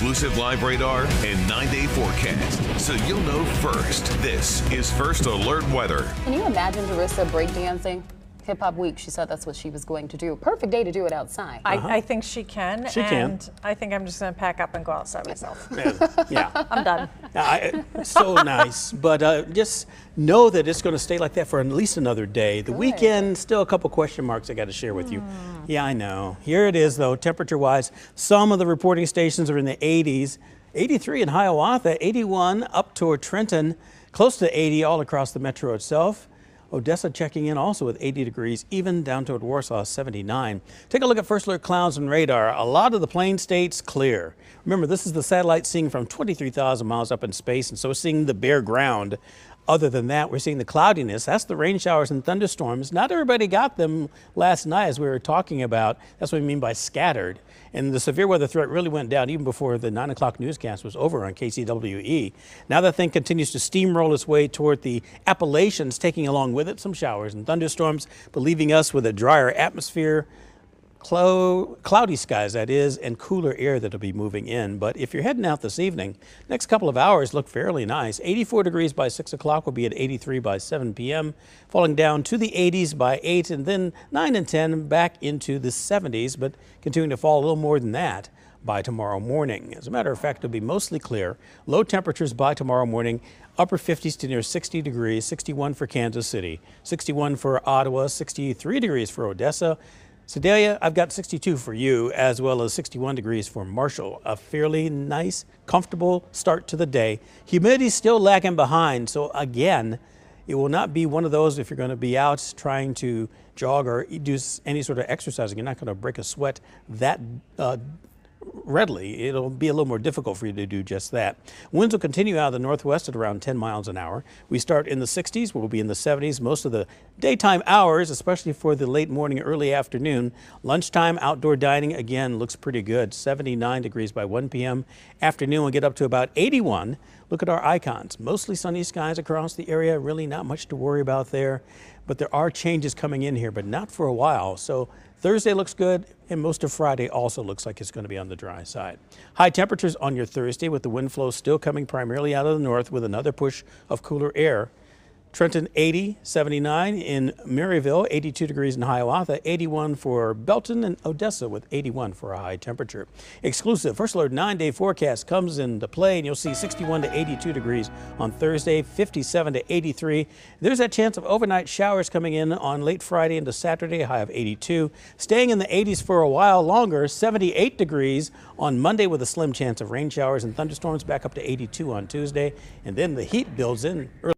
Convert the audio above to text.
exclusive live radar and nine day forecast so you'll know first. This is First Alert Weather. Can you imagine Darissa breakdancing? Hip Hop Week, she said that's what she was going to do. Perfect day to do it outside. I, I think she can. She can. and I think I'm just going to pack up and go outside myself. yeah. I'm done. I, so nice, but uh, just know that it's going to stay like that for at least another day. The weekend, still a couple question marks I got to share with you. Yeah, I know. Here it is, though, temperature-wise. Some of the reporting stations are in the 80s. 83 in Hiawatha, 81 up toward Trenton, close to 80 all across the metro itself. Odessa checking in also with 80 degrees, even down toward Warsaw, 79. Take a look at first alert clouds and radar. A lot of the plain states clear. Remember, this is the satellite seeing from 23,000 miles up in space, and so seeing the bare ground. Other than that, we're seeing the cloudiness. That's the rain showers and thunderstorms. Not everybody got them last night, as we were talking about. That's what we mean by scattered. And the severe weather threat really went down even before the 9 o'clock newscast was over on KCWE. Now that thing continues to steamroll its way toward the Appalachians, taking along with it some showers and thunderstorms, but leaving us with a drier atmosphere clou- cloudy skies, that is, and cooler air that'll be moving in. But if you're heading out this evening, next couple of hours look fairly nice. 84 degrees by 6 o'clock will be at 83 by 7 p.m., falling down to the 80s by 8, and then 9 and 10 back into the 70s, but continuing to fall a little more than that by tomorrow morning. As a matter of fact, it'll be mostly clear. Low temperatures by tomorrow morning, upper 50s to near 60 degrees, 61 for Kansas City, 61 for Ottawa, 63 degrees for Odessa. Sedalia, I've got 62 for you, as well as 61 degrees for Marshall. A fairly nice, comfortable start to the day. Humidity's still lagging behind, so again, it will not be one of those if you're going to be out trying to jog or do any sort of exercising. You're not going to break a sweat that uh, readily. It'll be a little more difficult for you to do just that. Winds will continue out of the northwest at around 10 miles an hour. We start in the 60s, we'll be in the 70s most of the daytime hours, especially for the late morning, early afternoon. Lunchtime outdoor dining again looks pretty good. 79 degrees by 1 p.m. Afternoon we'll get up to about 81. Look at our icons. Mostly sunny skies across the area. Really not much to worry about there. But there are changes coming in here, but not for a while. So Thursday looks good, and most of Friday also looks like it's going to be on the dry side. High temperatures on your Thursday with the wind flow still coming primarily out of the north with another push of cooler air. Trenton 80, 79 in Maryville, 82 degrees in Hiawatha, 81 for Belton and Odessa with 81 for a high temperature. Exclusive First Alert nine day forecast comes into play and you'll see 61 to 82 degrees on Thursday, 57 to 83. There's that chance of overnight showers coming in on late Friday into Saturday, a high of 82. Staying in the 80s for a while longer, 78 degrees on Monday with a slim chance of rain showers and thunderstorms back up to 82 on Tuesday. And then the heat builds in early.